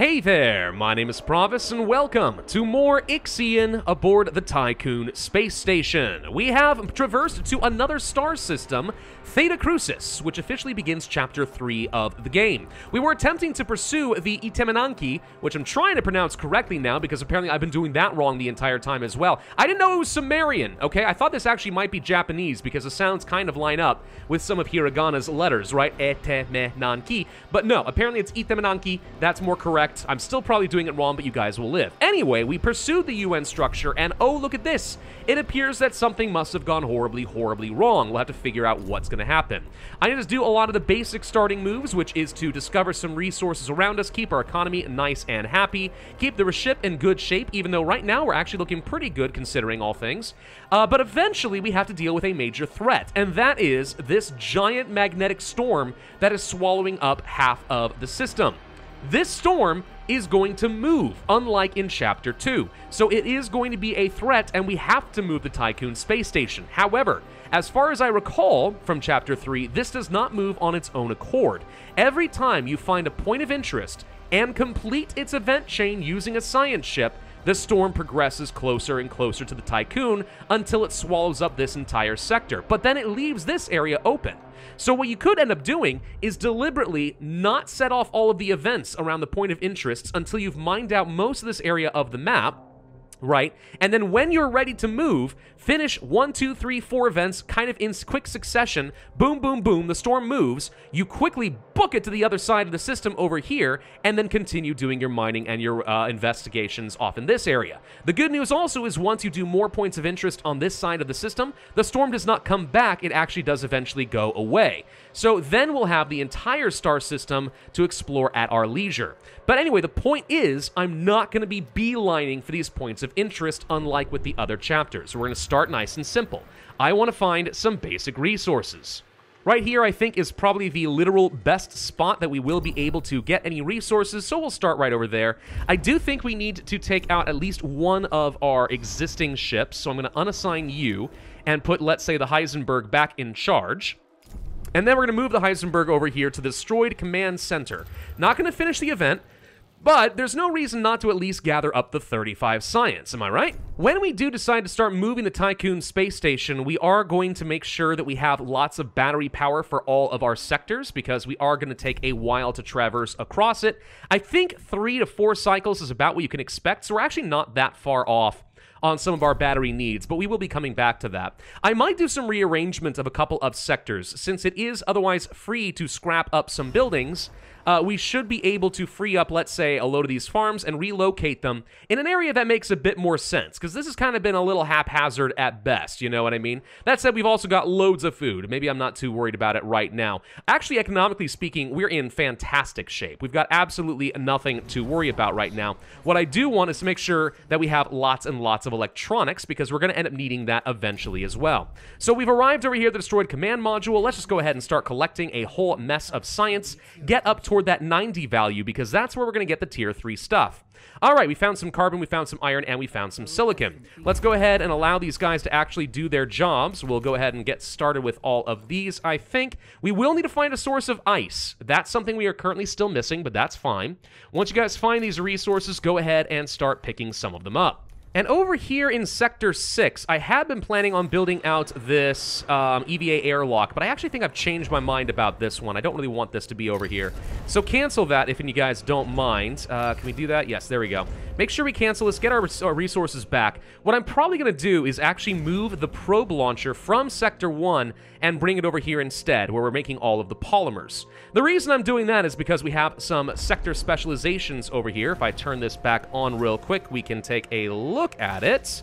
Hey there, my name is Pravus, and welcome to more Ixion aboard the Tiqqun space station. We have traversed to another star system, Theta Crucis, which officially begins Chapter 3 of the game. We were attempting to pursue the Itemenanki, which I'm trying to pronounce correctly now because apparently I've been doing that wrong the entire time as well. I didn't know it was Sumerian, okay? I thought this actually might be Japanese because the sounds kind of line up with some of Hiragana's letters, right? Etemenanki. But no, apparently it's Itemenanki. That's more correct correct. I'm still probably doing it wrong, but you guys will live. Anyway, we pursued the UN structure, and oh, look at this. It appears that something must have gone horribly, horribly wrong. We'll have to figure out what's going to happen. I need to do a lot of the basic starting moves, which is to discover some resources around us, keep our economy nice and happy, keep the ship in good shape, even though right now we're actually looking pretty good considering all things. Uh, but eventually, we have to deal with a major threat, and that is this giant magnetic storm that is swallowing up half of the system. This storm is going to move, unlike in Chapter 2. So it is going to be a threat, and we have to move the Tiqqun space station. However, as far as I recall from Chapter 3, this does not move on its own accord. Every time you find a point of interest and complete its event chain using a science ship, the storm progresses closer and closer to the Tiqqun until it swallows up this entire sector, but then it leaves this area open. So what you could end up doing is deliberately not set off all of the events around the point of interests until you've mined out most of this area of the map, right? And then when you're ready to move, finish one, two, three, four events kind of in quick succession. Boom, boom, boom. The storm moves. You quickly book it to the other side of the system over here, and then continue doing your mining and your uh, investigations off in this area. The good news also is once you do more points of interest on this side of the system, the storm does not come back. It actually does eventually go away. So then we'll have the entire star system to explore at our leisure. But anyway, the point is, I'm not going to be beelining for these points of interest, unlike with the other chapters. We're going to start nice and simple. I want to find some basic resources. Right here, I think, is probably the literal best spot that we will be able to get any resources, so we'll start right over there. I do think we need to take out at least one of our existing ships, so I'm going to unassign you and put, let's say, the Heisenberg back in charge. And then we're going to move the Heisenberg over here to the destroyed command center. Not going to finish the event, but there's no reason not to at least gather up the 35 science, am I right? When we do decide to start moving the Tiqqun space station, we are going to make sure that we have lots of battery power for all of our sectors because we are going to take a while to traverse across it. I think three to four cycles is about what you can expect, so we're actually not that far off on some of our battery needs, but we will be coming back to that. I might do some rearrangement of a couple of sectors, since it is otherwise free to scrap up some buildings uh, we should be able to free up, let's say, a load of these farms and relocate them in an area that makes a bit more sense, because this has kind of been a little haphazard at best, you know what I mean? That said, we've also got loads of food. Maybe I'm not too worried about it right now. Actually, economically speaking, we're in fantastic shape. We've got absolutely nothing to worry about right now. What I do want is to make sure that we have lots and lots of electronics, because we're going to end up needing that eventually as well. So we've arrived over here at the destroyed command module. Let's just go ahead and start collecting a whole mess of science, get up toward that 90 value because that's where we're going to get the tier 3 stuff. All right, we found some carbon, we found some iron, and we found some silicon. Let's go ahead and allow these guys to actually do their jobs. We'll go ahead and get started with all of these, I think. We will need to find a source of ice. That's something we are currently still missing, but that's fine. Once you guys find these resources, go ahead and start picking some of them up. And over here in Sector 6, I had been planning on building out this um, EVA airlock, but I actually think I've changed my mind about this one. I don't really want this to be over here. So cancel that if you guys don't mind. Uh, can we do that? Yes, there we go. Make sure we cancel this, get our, our resources back. What I'm probably going to do is actually move the probe launcher from Sector 1 and bring it over here instead, where we're making all of the polymers. The reason I'm doing that is because we have some sector specializations over here. If I turn this back on real quick, we can take a look at it.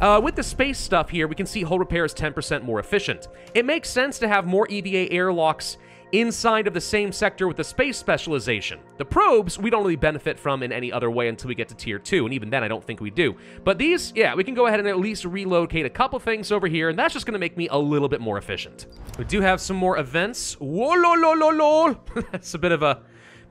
Uh, with the space stuff here, we can see hull repair is 10% more efficient. It makes sense to have more EVA airlocks inside of the same sector with the space specialization. The probes, we don't really benefit from in any other way until we get to tier 2, and even then I don't think we do. But these, yeah, we can go ahead and at least relocate a couple things over here, and that's just going to make me a little bit more efficient. We do have some more events. Whoa, lo, lo, lo, lo. That's a bit of a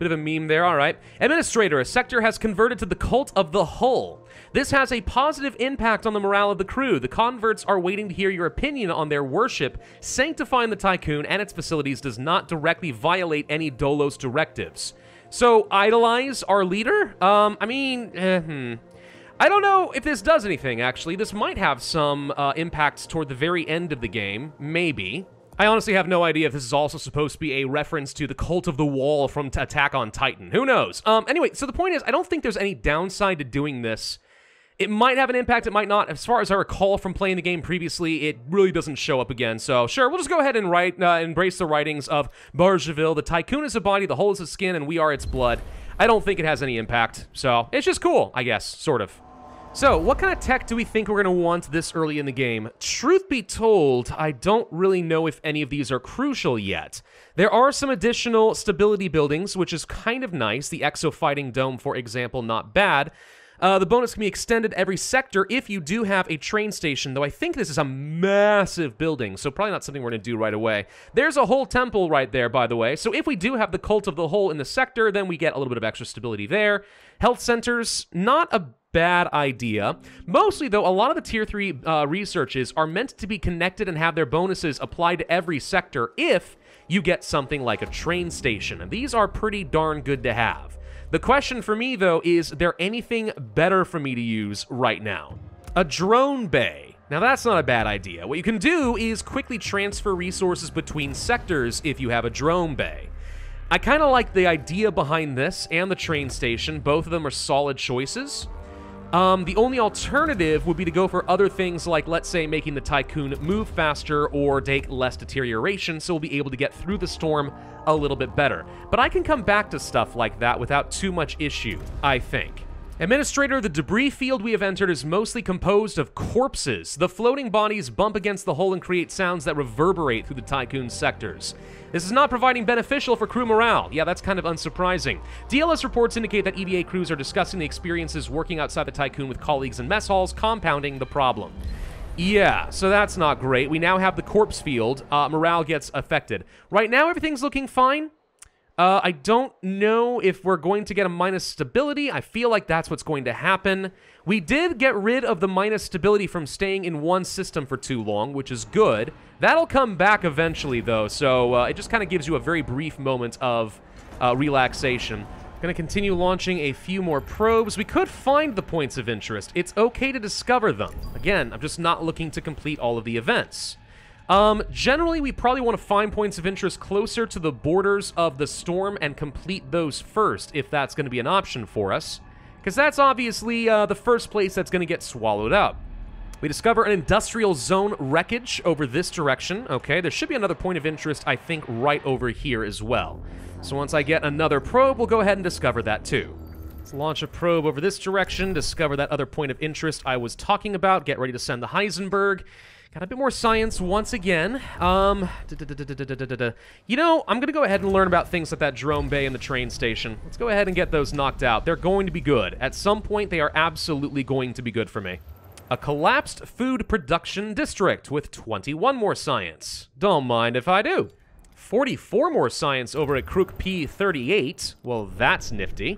Bit of a meme there, all right. Administrator, a sector has converted to the cult of the hull. This has a positive impact on the morale of the crew. The converts are waiting to hear your opinion on their worship. Sanctifying the Tiqqun and its facilities does not directly violate any Dolos directives. So, idolize our leader? Um, I mean, eh, hmm. I don't know if this does anything, actually. This might have some uh, impacts toward the very end of the game. Maybe. I honestly have no idea if this is also supposed to be a reference to the Cult of the Wall from Attack on Titan. Who knows? Um, anyway, so the point is, I don't think there's any downside to doing this. It might have an impact, it might not. As far as I recall from playing the game previously, it really doesn't show up again. So, sure, we'll just go ahead and write, uh, embrace the writings of Bargeville. The Tiqqun is a body, the whole is a skin, and we are its blood. I don't think it has any impact. So, it's just cool, I guess, sort of. So, what kind of tech do we think we're going to want this early in the game? Truth be told, I don't really know if any of these are crucial yet. There are some additional stability buildings, which is kind of nice. The Exo Fighting Dome, for example, not bad. Uh, the bonus can be extended every sector if you do have a train station, though I think this is a massive building, so probably not something we're going to do right away. There's a whole temple right there, by the way, so if we do have the Cult of the Whole in the sector, then we get a little bit of extra stability there. Health centers, not a bad idea. Mostly, though, a lot of the Tier 3 uh, researches are meant to be connected and have their bonuses applied to every sector if you get something like a train station, and these are pretty darn good to have. The question for me, though, is there anything better for me to use right now? A drone bay. Now, that's not a bad idea. What you can do is quickly transfer resources between sectors if you have a drone bay. I kind of like the idea behind this and the train station. Both of them are solid choices. Um, the only alternative would be to go for other things like, let's say, making the Tiqqun move faster or take less deterioration so we'll be able to get through the storm a little bit better. But I can come back to stuff like that without too much issue, I think. Administrator, the debris field we have entered is mostly composed of corpses. The floating bodies bump against the hull and create sounds that reverberate through the Tiqqun sectors. This is not providing beneficial for crew morale. Yeah, that's kind of unsurprising. DLS reports indicate that EVA crews are discussing the experiences working outside the Tiqqun with colleagues in mess halls, compounding the problem. Yeah, so that's not great. We now have the corpse field. Uh, morale gets affected. Right now, everything's looking fine. Uh, I don't know if we're going to get a minus stability. I feel like that's what's going to happen. We did get rid of the minus stability from staying in one system for too long, which is good. That'll come back eventually, though, so uh, it just kind of gives you a very brief moment of uh, relaxation. To continue launching a few more probes. We could find the points of interest. It's okay to discover them. Again, I'm just not looking to complete all of the events. Um, generally, we probably want to find points of interest closer to the borders of the storm and complete those first, if that's going to be an option for us. Because that's obviously uh, the first place that's going to get swallowed up. We discover an industrial zone wreckage over this direction. Okay, there should be another point of interest, I think, right over here as well. So once I get another probe, we'll go ahead and discover that too. Let's launch a probe over this direction, discover that other point of interest I was talking about, get ready to send the Heisenberg. Got a bit more science once again. Um, you know, I'm to go ahead and learn about things like that drone bay and the train station. Let's go ahead and get those knocked out. They're going to be good. At some point, they are absolutely going to be good for me. A collapsed food production district with 21 more science. Don't mind if I do. 44 more science over at Crook P38. Well, that's nifty.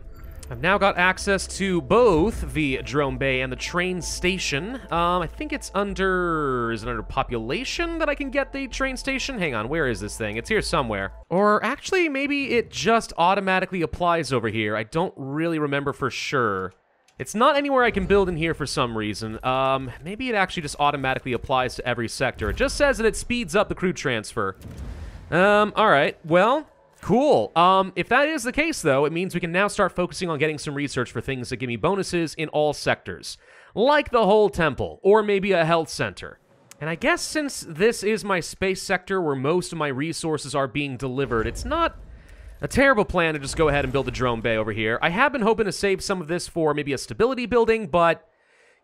I've now got access to both the drone bay and the train station. Um, I think it's under... Is it under population that I can get the train station? Hang on, where is this thing? It's here somewhere. Or actually, maybe it just automatically applies over here. I don't really remember for sure. It's not anywhere I can build in here for some reason. Um, maybe it actually just automatically applies to every sector. It just says that it speeds up the crew transfer. Um, alright, well, cool. Um, if that is the case, though, it means we can now start focusing on getting some research for things that give me bonuses in all sectors. Like the whole temple, or maybe a health center. And I guess since this is my space sector where most of my resources are being delivered, it's not a terrible plan to just go ahead and build a drone bay over here. I have been hoping to save some of this for maybe a stability building, but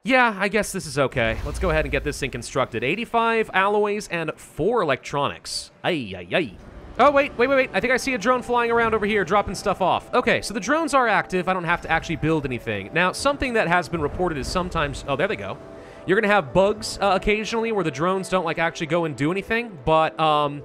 yeah, I guess this is okay. Let's go ahead and get this thing constructed. 85 alloys and 4 electronics. Ay, ay, ay. Oh, wait, wait, wait, wait. I think I see a drone flying around over here, dropping stuff off. Okay, so the drones are active. I don't have to actually build anything. Now, something that has been reported is sometimes... Oh, there they go. You're going to have bugs uh, occasionally where the drones don't, like, actually go and do anything. But, um...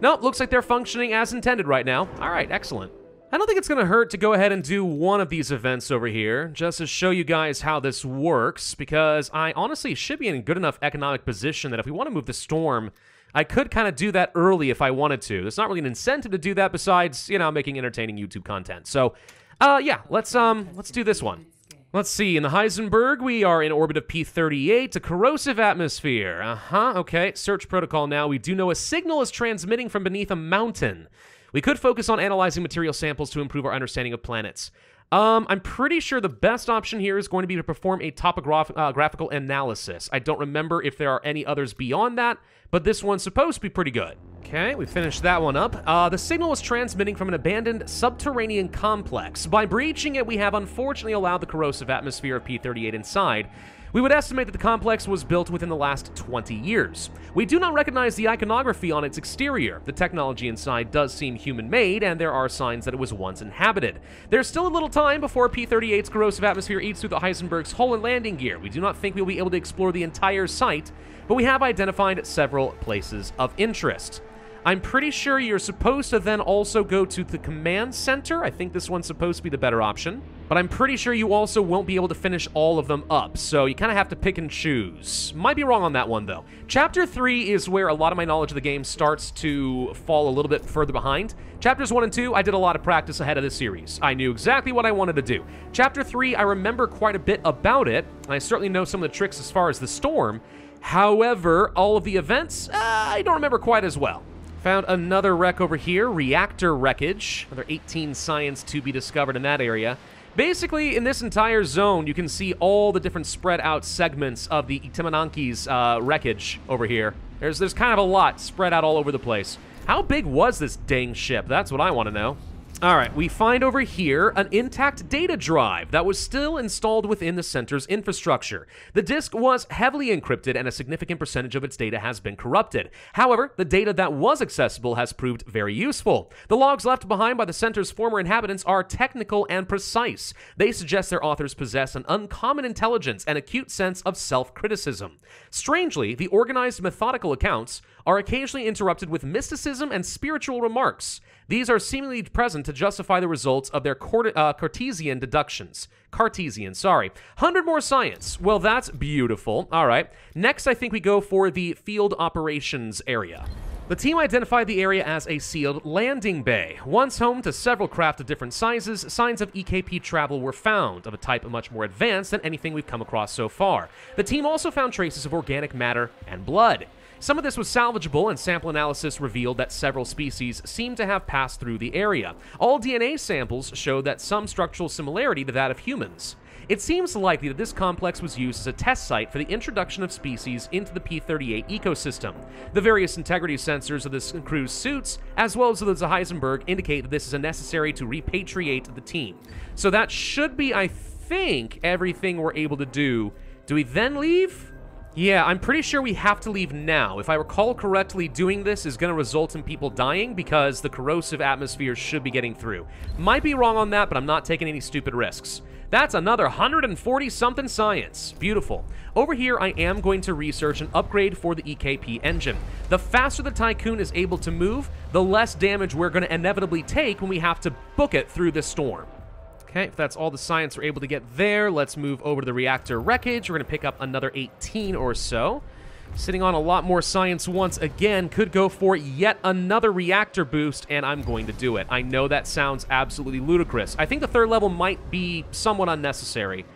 Nope, looks like they're functioning as intended right now. All right, excellent. I don't think it's going to hurt to go ahead and do one of these events over here, just to show you guys how this works, because I honestly should be in a good enough economic position that if we want to move the storm I could kind of do that early if I wanted to. There's not really an incentive to do that besides, you know, making entertaining YouTube content. So, uh, yeah, let's um, let's do this one. Let's see. In the Heisenberg, we are in orbit of P38, a corrosive atmosphere. Uh huh. Okay. Search protocol now. We do know a signal is transmitting from beneath a mountain. We could focus on analyzing material samples to improve our understanding of planets. Um, I'm pretty sure the best option here is going to be to perform a topographical uh, analysis. I don't remember if there are any others beyond that, but this one's supposed to be pretty good. Okay, we finished that one up. Uh, the signal was transmitting from an abandoned subterranean complex. By breaching it, we have unfortunately allowed the corrosive atmosphere of P-38 inside, we would estimate that the complex was built within the last 20 years. We do not recognize the iconography on its exterior. The technology inside does seem human-made, and there are signs that it was once inhabited. There's still a little time before P-38's corrosive atmosphere eats through the Heisenberg's hull and landing gear. We do not think we'll be able to explore the entire site, but we have identified several places of interest. I'm pretty sure you're supposed to then also go to the command center. I think this one's supposed to be the better option. But I'm pretty sure you also won't be able to finish all of them up, so you kind of have to pick and choose. Might be wrong on that one, though. Chapter 3 is where a lot of my knowledge of the game starts to fall a little bit further behind. Chapters 1 and 2, I did a lot of practice ahead of this series. I knew exactly what I wanted to do. Chapter 3, I remember quite a bit about it, I certainly know some of the tricks as far as the storm. However, all of the events, uh, I don't remember quite as well. Found another wreck over here, reactor wreckage. Another 18 science to be discovered in that area. Basically, in this entire zone, you can see all the different spread out segments of the Itimananki's uh, wreckage over here. There's, there's kind of a lot spread out all over the place. How big was this dang ship? That's what I want to know. All right, we find over here an intact data drive that was still installed within the center's infrastructure. The disk was heavily encrypted and a significant percentage of its data has been corrupted. However, the data that was accessible has proved very useful. The logs left behind by the center's former inhabitants are technical and precise. They suggest their authors possess an uncommon intelligence and acute sense of self-criticism. Strangely, the organized methodical accounts are occasionally interrupted with mysticism and spiritual remarks. These are seemingly present to justify the results of their uh, Cartesian deductions. Cartesian, sorry. 100 more science. Well, that's beautiful. All right. Next, I think we go for the field operations area. The team identified the area as a sealed landing bay. Once home to several craft of different sizes, signs of EKP travel were found, of a type much more advanced than anything we've come across so far. The team also found traces of organic matter and blood. Some of this was salvageable, and sample analysis revealed that several species seem to have passed through the area. All DNA samples showed that some structural similarity to that of humans. It seems likely that this complex was used as a test site for the introduction of species into the P-38 ecosystem. The various integrity sensors of the crew's suits, as well as those of Heisenberg, indicate that this is necessary to repatriate the team. So that should be, I think, everything we're able to do. Do we then leave? Yeah, I'm pretty sure we have to leave now. If I recall correctly, doing this is going to result in people dying because the corrosive atmosphere should be getting through. Might be wrong on that, but I'm not taking any stupid risks. That's another 140-something science. Beautiful. Over here, I am going to research an upgrade for the EKP engine. The faster the Tiqqun is able to move, the less damage we're going to inevitably take when we have to book it through this storm. Okay, if that's all the science we're able to get there, let's move over to the reactor wreckage. We're going to pick up another 18 or so. Sitting on a lot more science once again, could go for yet another reactor boost, and I'm going to do it. I know that sounds absolutely ludicrous. I think the third level might be somewhat unnecessary.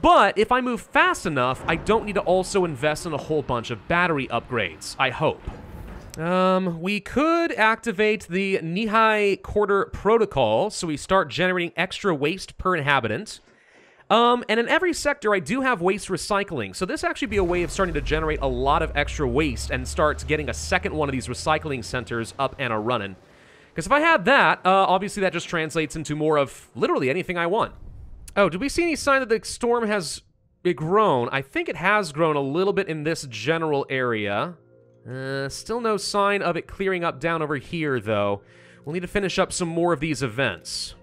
But if I move fast enough, I don't need to also invest in a whole bunch of battery upgrades. I hope. Um, we could activate the Nihai Quarter Protocol, so we start generating extra waste per inhabitant. Um, and in every sector, I do have waste recycling, so this actually be a way of starting to generate a lot of extra waste and start getting a second one of these recycling centers up and a running. Because if I had that, uh, obviously that just translates into more of literally anything I want. Oh, did we see any sign that the storm has grown? I think it has grown a little bit in this general area. Uh, still no sign of it clearing up down over here, though. We'll need to finish up some more of these events.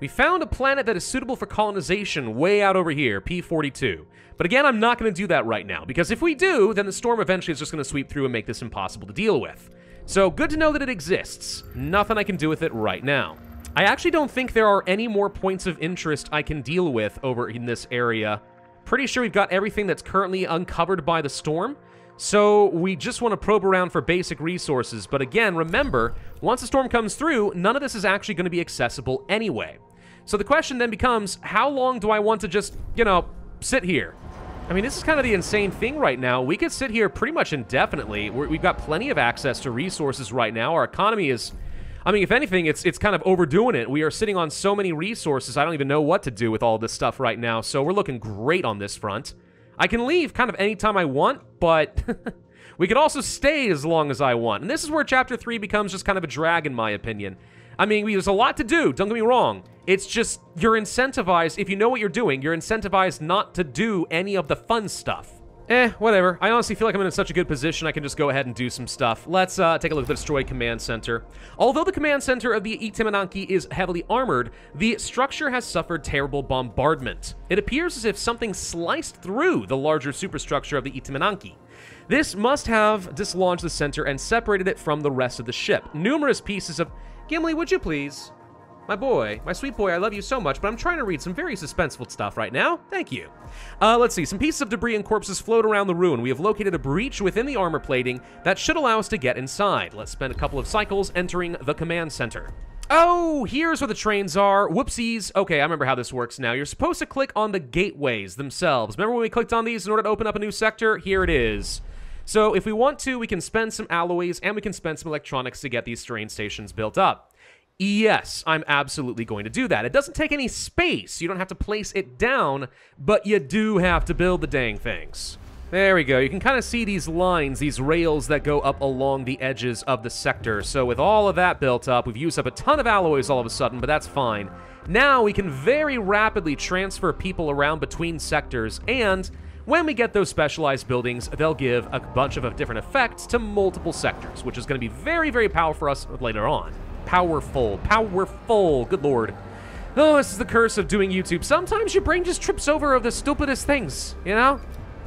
We found a planet that is suitable for colonization way out over here, P42. But again, I'm not going to do that right now, because if we do, then the storm eventually is just going to sweep through and make this impossible to deal with. So good to know that it exists. Nothing I can do with it right now. I actually don't think there are any more points of interest I can deal with over in this area. Pretty sure we've got everything that's currently uncovered by the storm. So we just want to probe around for basic resources. But again, remember, once a storm comes through, none of this is actually going to be accessible anyway. So the question then becomes, how long do I want to just, you know, sit here? I mean, this is kind of the insane thing right now. We could sit here pretty much indefinitely. we have got plenty of access to resources right now. Our economy is, I mean, if anything, it's it's kind of overdoing it. We are sitting on so many resources. I don't even know what to do with all this stuff right now. So we're looking great on this front. I can leave kind of anytime I want, but we could also stay as long as I want. And this is where Chapter 3 becomes just kind of a drag, in my opinion. I mean, there's a lot to do, don't get me wrong. It's just, you're incentivized, if you know what you're doing, you're incentivized not to do any of the fun stuff. Eh, whatever. I honestly feel like I'm in such a good position I can just go ahead and do some stuff. Let's uh, take a look at the destroyed command center. Although the command center of the Itamananki is heavily armored, the structure has suffered terrible bombardment. It appears as if something sliced through the larger superstructure of the Itamananki. This must have dislodged the center and separated it from the rest of the ship. Numerous pieces of Gimli, would you please? My boy, my sweet boy, I love you so much, but I'm trying to read some very suspenseful stuff right now. Thank you. Uh, let's see, some pieces of debris and corpses float around the ruin. We have located a breach within the armor plating that should allow us to get inside. Let's spend a couple of cycles entering the command center. Oh, here's where the trains are. Whoopsies. Okay, I remember how this works now. You're supposed to click on the gateways themselves. Remember when we clicked on these in order to open up a new sector? Here it is. So if we want to, we can spend some alloys and we can spend some electronics to get these train stations built up. Yes, I'm absolutely going to do that. It doesn't take any space. You don't have to place it down, but you do have to build the dang things. There we go. You can kind of see these lines, these rails that go up along the edges of the sector. So with all of that built up, we've used up a ton of alloys all of a sudden, but that's fine. Now we can very rapidly transfer people around between sectors, and when we get those specialized buildings, they'll give a bunch of different effects to multiple sectors, which is going to be very, very powerful for us later on. Powerful. Powerful. Good lord. Oh, this is the curse of doing YouTube. Sometimes your brain just trips over of the stupidest things, you know?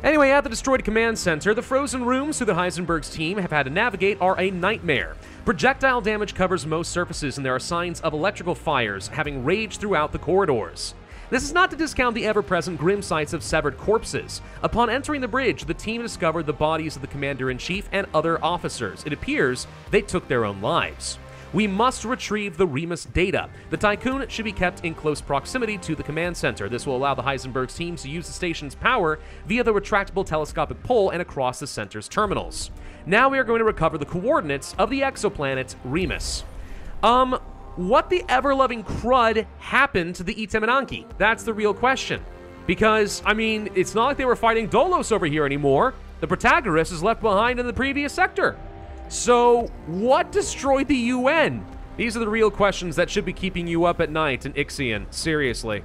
Anyway, at the destroyed command center, the frozen rooms through the Heisenberg's team have had to navigate are a nightmare. Projectile damage covers most surfaces, and there are signs of electrical fires having raged throughout the corridors. This is not to discount the ever-present grim sights of severed corpses. Upon entering the bridge, the team discovered the bodies of the commander-in-chief and other officers. It appears they took their own lives. We must retrieve the Remus data. The Tiqqun should be kept in close proximity to the command center. This will allow the Heisenberg's teams to use the station's power via the retractable telescopic pole and across the center's terminals. Now we are going to recover the coordinates of the exoplanet Remus. Um, what the ever-loving crud happened to the Itamananki? That's the real question. Because, I mean, it's not like they were fighting Dolos over here anymore. The Protagoras is left behind in the previous sector. So, what destroyed the UN? These are the real questions that should be keeping you up at night in Ixion. Seriously.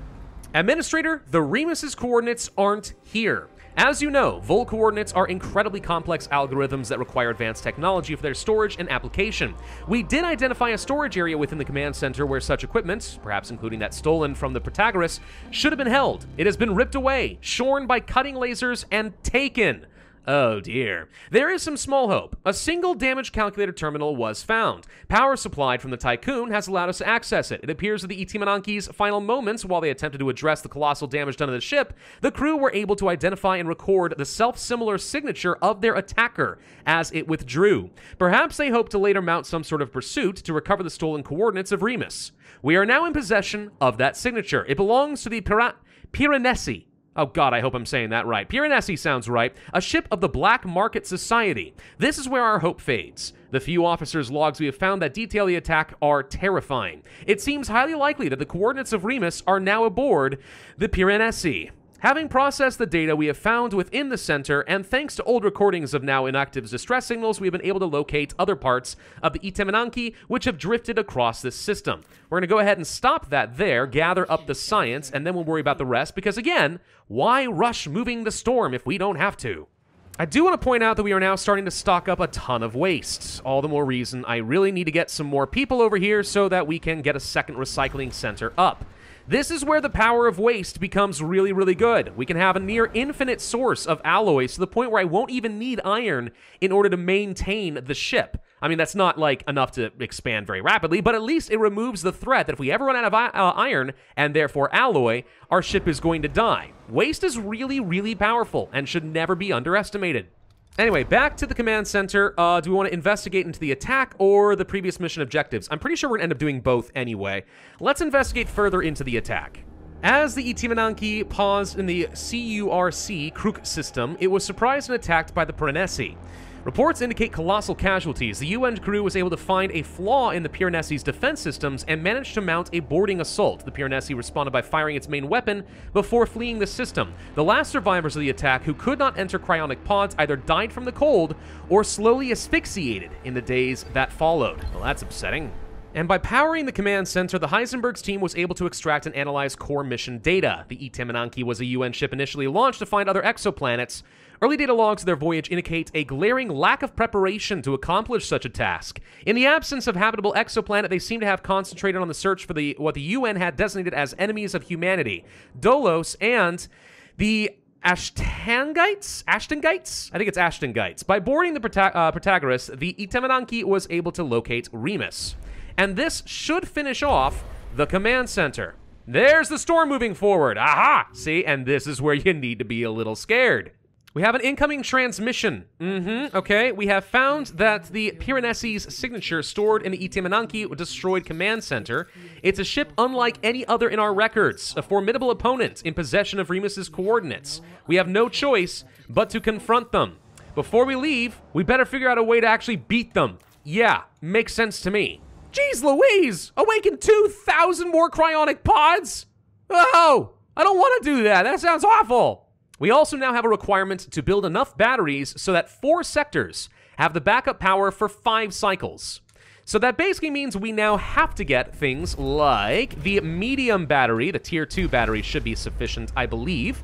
Administrator, the Remus's coordinates aren't here. As you know, Vol coordinates are incredibly complex algorithms that require advanced technology for their storage and application. We did identify a storage area within the command center where such equipment, perhaps including that stolen from the Protagoras, should have been held. It has been ripped away, shorn by cutting lasers, and taken. Oh dear. There is some small hope. A single damage calculator terminal was found. Power supplied from the Tiqqun has allowed us to access it. It appears that the Itamananki's final moments, while they attempted to address the colossal damage done to the ship, the crew were able to identify and record the self-similar signature of their attacker as it withdrew. Perhaps they hope to later mount some sort of pursuit to recover the stolen coordinates of Remus. We are now in possession of that signature. It belongs to the Pira- Piranesi, Oh god, I hope I'm saying that right. Piranesi sounds right. A ship of the Black Market Society. This is where our hope fades. The few officers' logs we have found that detail the attack are terrifying. It seems highly likely that the coordinates of Remus are now aboard the Piranesi. Having processed the data we have found within the center, and thanks to old recordings of now inactive distress signals, we have been able to locate other parts of the Itamananki which have drifted across this system. We're going to go ahead and stop that there, gather up the science, and then we'll worry about the rest, because again, why rush moving the storm if we don't have to? I do want to point out that we are now starting to stock up a ton of waste. All the more reason I really need to get some more people over here so that we can get a second recycling center up. This is where the power of waste becomes really, really good. We can have a near infinite source of alloys to the point where I won't even need iron in order to maintain the ship. I mean, that's not like enough to expand very rapidly, but at least it removes the threat that if we ever run out of uh, iron and therefore alloy, our ship is going to die. Waste is really, really powerful and should never be underestimated. Anyway, back to the command center. Uh, do we want to investigate into the attack or the previous mission objectives? I'm pretty sure we're going to end up doing both anyway. Let's investigate further into the attack. As the Itimenanki paused in the CURC Kruk system, it was surprised and attacked by the Piranesi. Reports indicate colossal casualties. The UN crew was able to find a flaw in the Piranesi's defense systems and managed to mount a boarding assault. The Piranesi responded by firing its main weapon before fleeing the system. The last survivors of the attack who could not enter cryonic pods either died from the cold or slowly asphyxiated in the days that followed. Well, that's upsetting. And by powering the command center, the Heisenberg's team was able to extract and analyze core mission data. The Itemenanki was a UN ship initially launched to find other exoplanets, Early data logs of their voyage indicate a glaring lack of preparation to accomplish such a task. In the absence of habitable exoplanet, they seem to have concentrated on the search for the what the UN had designated as enemies of humanity, Dolos and the Ashtangites? Ashtangites? I think it's Ashtangites. By boarding the Prota uh, Protagoras, the Itemenanki was able to locate Remus. And this should finish off the command center. There's the storm moving forward. Aha! See, and this is where you need to be a little scared. We have an incoming transmission. Mm-hmm, okay. We have found that the Piranesi's signature stored in the Itimenanki destroyed command center. It's a ship unlike any other in our records, a formidable opponent in possession of Remus's coordinates. We have no choice but to confront them. Before we leave, we better figure out a way to actually beat them. Yeah, makes sense to me. Jeez Louise! Awaken 2,000 more cryonic pods? Oh! I don't want to do that. That sounds awful. We also now have a requirement to build enough batteries so that four sectors have the backup power for five cycles. So that basically means we now have to get things like the medium battery, the tier 2 battery should be sufficient, I believe.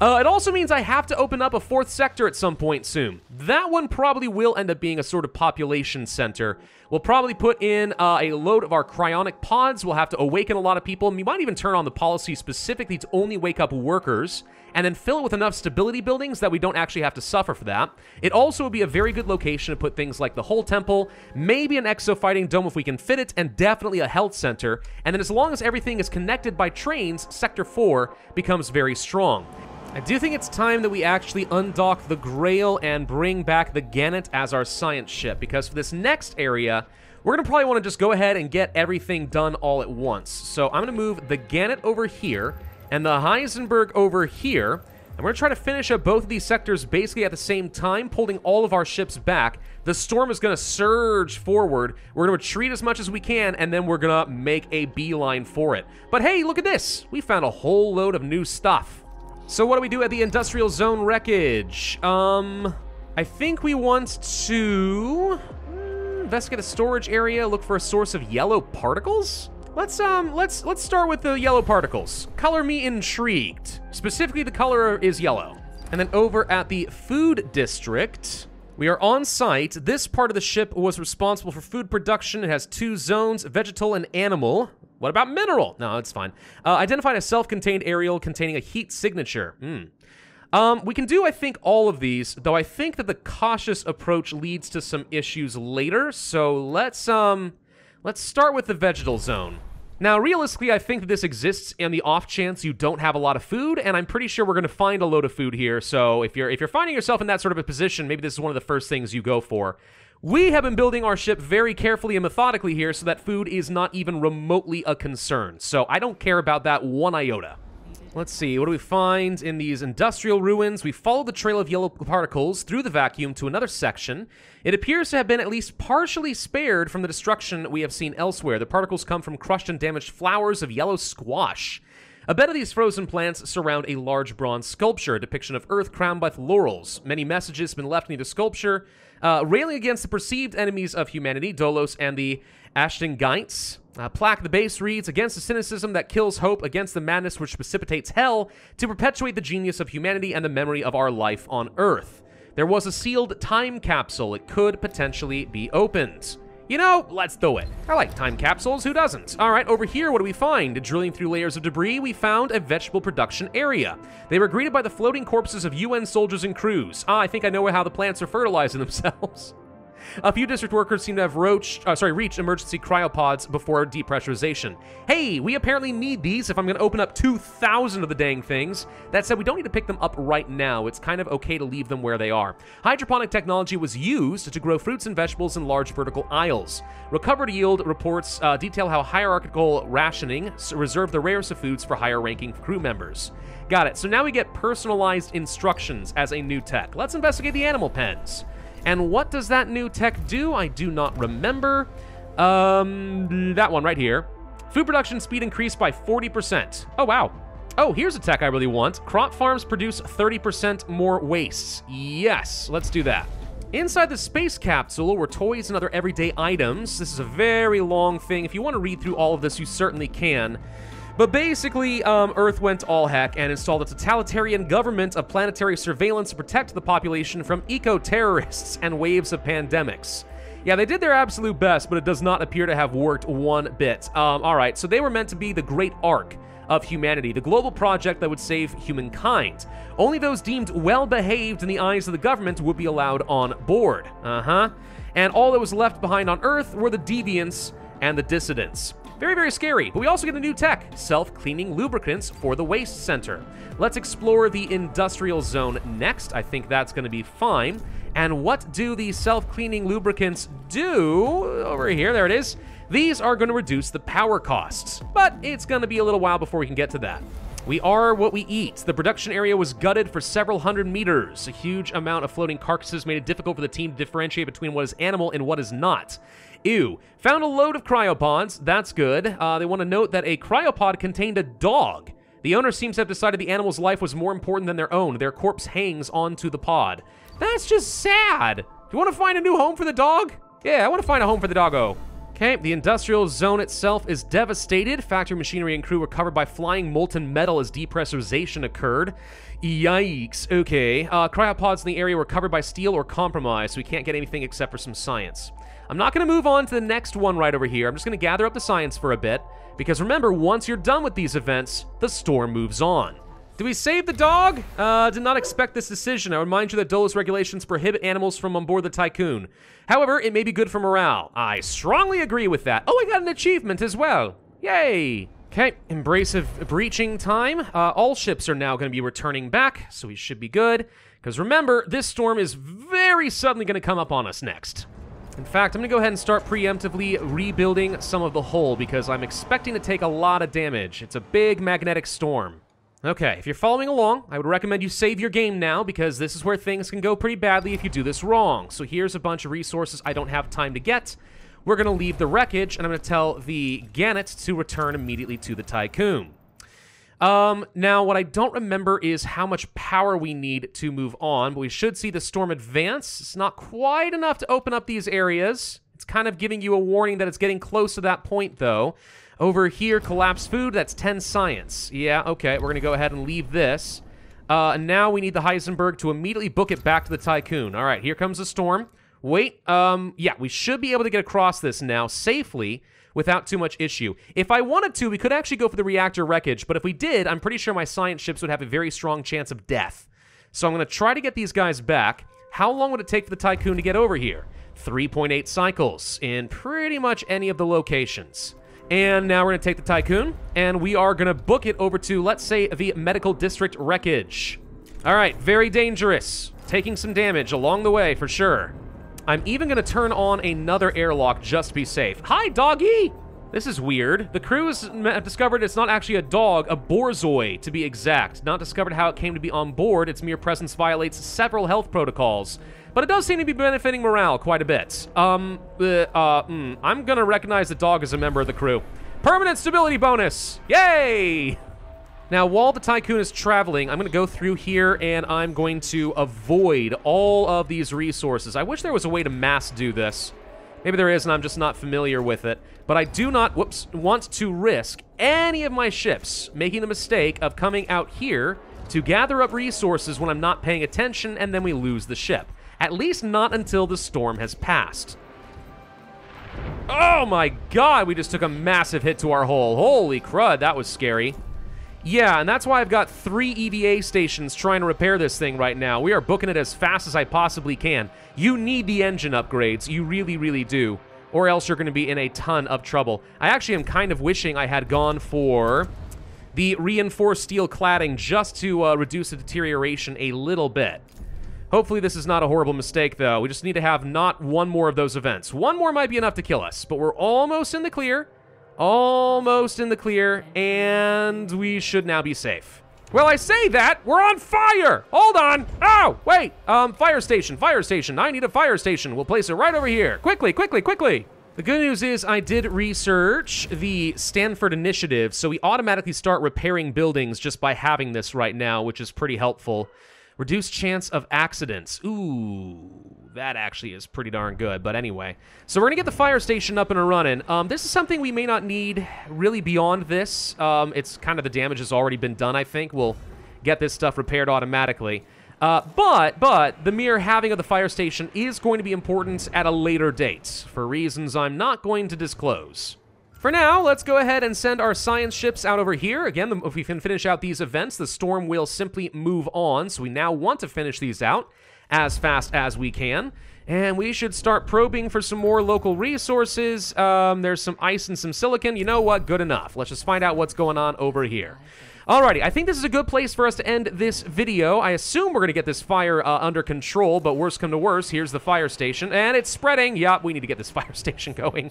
Uh, it also means I have to open up a fourth sector at some point soon. That one probably will end up being a sort of population center. We'll probably put in uh, a load of our cryonic pods. We'll have to awaken a lot of people. We might even turn on the policy specifically to only wake up workers and then fill it with enough stability buildings that we don't actually have to suffer for that. It also would be a very good location to put things like the Whole Temple, maybe an exo fighting dome if we can fit it, and definitely a health center. And then as long as everything is connected by trains, Sector 4 becomes very strong. I do think it's time that we actually undock the Grail and bring back the Gannet as our science ship, because for this next area, we're going to probably want to just go ahead and get everything done all at once. So I'm going to move the Gannet over here, and the Heisenberg over here. And we're going to try to finish up both of these sectors basically at the same time, pulling all of our ships back. The storm is going to surge forward. We're going to retreat as much as we can, and then we're going to make a beeline for it. But hey, look at this. We found a whole load of new stuff. So what do we do at the industrial zone wreckage? Um, I think we want to hmm, investigate a storage area, look for a source of yellow particles? Let's um let's let's start with the yellow particles. Color me intrigued. Specifically the color is yellow. And then over at the food district, we are on site. This part of the ship was responsible for food production. It has two zones, vegetal and animal. What about mineral? No, it's fine. Uh, identified a self-contained aerial containing a heat signature. Hmm. Um, we can do, I think, all of these, though I think that the cautious approach leads to some issues later. So let's um, Let's start with the vegetal zone. Now, realistically, I think this exists in the off chance you don't have a lot of food, and I'm pretty sure we're going to find a load of food here. So if you're if you're finding yourself in that sort of a position, maybe this is one of the first things you go for. We have been building our ship very carefully and methodically here so that food is not even remotely a concern. So I don't care about that one iota. Let's see, what do we find in these industrial ruins? We follow the trail of yellow particles through the vacuum to another section. It appears to have been at least partially spared from the destruction we have seen elsewhere. The particles come from crushed and damaged flowers of yellow squash. A bed of these frozen plants surround a large bronze sculpture, a depiction of Earth crowned with laurels. Many messages have been left near the sculpture, uh, railing against the perceived enemies of humanity, Dolos and the Ashtangites. Uh, plaque the base reads Against the cynicism that kills hope, against the madness which precipitates hell, to perpetuate the genius of humanity and the memory of our life on Earth. There was a sealed time capsule. It could potentially be opened. You know, let's do it. I like time capsules, who doesn't? All right, over here, what do we find? Drilling through layers of debris, we found a vegetable production area. They were greeted by the floating corpses of UN soldiers and crews. Ah, I think I know how the plants are fertilizing themselves. A few district workers seem to have roached, uh, sorry, reached emergency cryopods before depressurization. Hey, we apparently need these if I'm going to open up 2,000 of the dang things. That said, we don't need to pick them up right now. It's kind of okay to leave them where they are. Hydroponic technology was used to grow fruits and vegetables in large vertical aisles. Recovered yield reports uh, detail how hierarchical rationing reserved the rarest of foods for higher ranking crew members. Got it. So now we get personalized instructions as a new tech. Let's investigate the animal pens. And what does that new tech do? I do not remember. Um, that one right here. Food production speed increased by 40%. Oh, wow. Oh, here's a tech I really want. Crop farms produce 30% more wastes. Yes, let's do that. Inside the space capsule were toys and other everyday items. This is a very long thing. If you want to read through all of this, you certainly can. But basically, um, Earth went all heck and installed a totalitarian government of planetary surveillance to protect the population from eco-terrorists and waves of pandemics. Yeah, they did their absolute best, but it does not appear to have worked one bit. Um, all right, so they were meant to be the Great Ark of humanity, the global project that would save humankind. Only those deemed well behaved in the eyes of the government would be allowed on board. Uh huh. And all that was left behind on Earth were the deviants and the dissidents. Very, very scary. But we also get a new tech self cleaning lubricants for the waste center. Let's explore the industrial zone next. I think that's going to be fine. And what do these self cleaning lubricants do? Over here, there it is. These are going to reduce the power costs, but it's going to be a little while before we can get to that. We are what we eat. The production area was gutted for several hundred meters. A huge amount of floating carcasses made it difficult for the team to differentiate between what is animal and what is not. Ew. Found a load of cryopods. That's good. Uh, they want to note that a cryopod contained a dog. The owner seems to have decided the animal's life was more important than their own. Their corpse hangs onto the pod. That's just sad. Do you want to find a new home for the dog? Yeah, I want to find a home for the doggo. Okay, the industrial zone itself is devastated. Factory machinery and crew were covered by flying molten metal as depressurization occurred. Yikes. Okay, uh, cryopods in the area were covered by steel or compromised, so we can't get anything except for some science. I'm not going to move on to the next one right over here. I'm just going to gather up the science for a bit, because remember, once you're done with these events, the storm moves on. Do we save the dog? Uh, did not expect this decision. I remind you that Dolos regulations prohibit animals from on board the Tiqqun. However, it may be good for morale. I strongly agree with that. Oh, I got an achievement as well. Yay! Okay, embrace of breaching time. Uh, all ships are now going to be returning back, so we should be good. Because remember, this storm is very suddenly going to come up on us next. In fact, I'm going to go ahead and start preemptively rebuilding some of the hull because I'm expecting to take a lot of damage. It's a big magnetic storm. Okay, if you're following along, I would recommend you save your game now because this is where things can go pretty badly if you do this wrong. So here's a bunch of resources I don't have time to get. We're going to leave the wreckage, and I'm going to tell the Gannet to return immediately to the Tiqqun. Um, now, what I don't remember is how much power we need to move on, but we should see the storm advance. It's not quite enough to open up these areas. It's kind of giving you a warning that it's getting close to that point, though. Over here, collapse food, that's 10 science. Yeah, okay, we're going to go ahead and leave this. Uh, now we need the Heisenberg to immediately book it back to the Tiqqun. All right, here comes the storm. Wait, um, yeah, we should be able to get across this now safely without too much issue. If I wanted to, we could actually go for the reactor wreckage, but if we did, I'm pretty sure my science ships would have a very strong chance of death. So I'm going to try to get these guys back. How long would it take for the Tiqqun to get over here? 3.8 cycles in pretty much any of the locations. And now we're going to take the Tiqqun, and we are going to book it over to, let's say, the Medical District Wreckage. All right, very dangerous. Taking some damage along the way, for sure. I'm even going to turn on another airlock just to be safe. Hi, doggy! This is weird. The crew has discovered it's not actually a dog, a borzoi, to be exact. Not discovered how it came to be on board. Its mere presence violates several health protocols. But it does seem to be benefiting morale quite a bit. Um, uh, uh mm, I'm gonna recognize the dog as a member of the crew. Permanent stability bonus! Yay! Now, while the Tiqqun is traveling, I'm going to go through here and I'm going to avoid all of these resources. I wish there was a way to mass do this. Maybe there is and I'm just not familiar with it. But I do not, whoops, want to risk any of my ships making the mistake of coming out here to gather up resources when I'm not paying attention and then we lose the ship. At least not until the storm has passed. Oh my god, we just took a massive hit to our hull. Holy crud, that was scary. Yeah, and that's why I've got three EVA stations trying to repair this thing right now. We are booking it as fast as I possibly can. You need the engine upgrades. You really, really do. Or else you're going to be in a ton of trouble. I actually am kind of wishing I had gone for the reinforced steel cladding just to uh, reduce the deterioration a little bit. Hopefully this is not a horrible mistake, though. We just need to have not one more of those events. One more might be enough to kill us, but we're almost in the clear. Almost in the clear, and we should now be safe. Well, I say that, we're on fire! Hold on! Oh, wait, um, fire station, fire station. I need a fire station. We'll place it right over here. Quickly, quickly, quickly! The good news is I did research the Stanford Initiative, so we automatically start repairing buildings just by having this right now, which is pretty helpful. Reduced chance of accidents. Ooh, that actually is pretty darn good. But anyway, so we're going to get the fire station up and running. Um, this is something we may not need really beyond this. Um, it's kind of the damage has already been done, I think. We'll get this stuff repaired automatically. Uh, but, but, the mere having of the fire station is going to be important at a later date, for reasons I'm not going to disclose. For now, let's go ahead and send our science ships out over here. Again, if we can finish out these events, the storm will simply move on. So we now want to finish these out as fast as we can. And we should start probing for some more local resources. Um, there's some ice and some silicon. You know what? Good enough. Let's just find out what's going on over here. Alrighty, I think this is a good place for us to end this video. I assume we're going to get this fire uh, under control, but worst come to worst, here's the fire station, and it's spreading. Yup, we need to get this fire station going.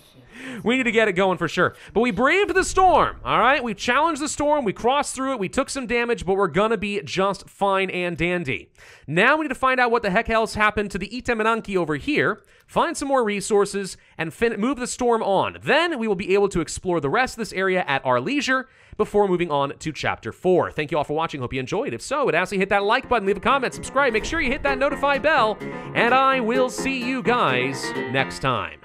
we need to get it going for sure. But we braved the storm, alright? We challenged the storm, we crossed through it, we took some damage, but we're going to be just fine and dandy. Now we need to find out what the heck else happened to the Itemenanki over here, find some more resources, and move the storm on. Then we will be able to explore the rest of this area at our leisure, before moving on to Chapter 4. Thank you all for watching. Hope you enjoyed. If so, it ask you hit that like button, leave a comment, subscribe, make sure you hit that notify bell, and I will see you guys next time.